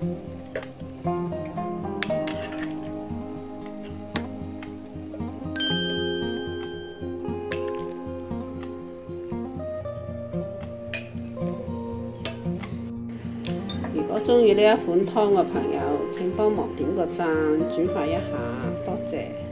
如果中意呢一款汤嘅朋友，请帮忙点个赞、转发一下，多谢。